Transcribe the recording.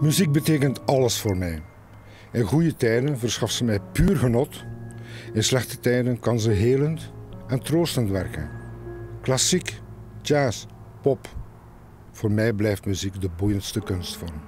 Muziek betekent alles voor mij. In goede tijden verschaft ze mij puur genot. In slechte tijden kan ze helend en troostend werken. Klassiek, jazz, pop. Voor mij blijft muziek de boeiendste kunstvorm.